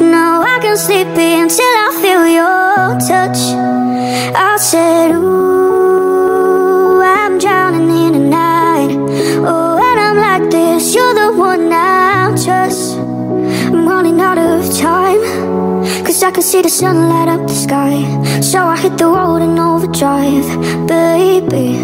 Now I can sleep until I feel your touch. I said, ooh, I'm drowning in the night. Oh, and I'm like this, you're the one I trust. I'm running out of time Cause I can see the sun light up the sky. So I hit the road in overdrive, baby.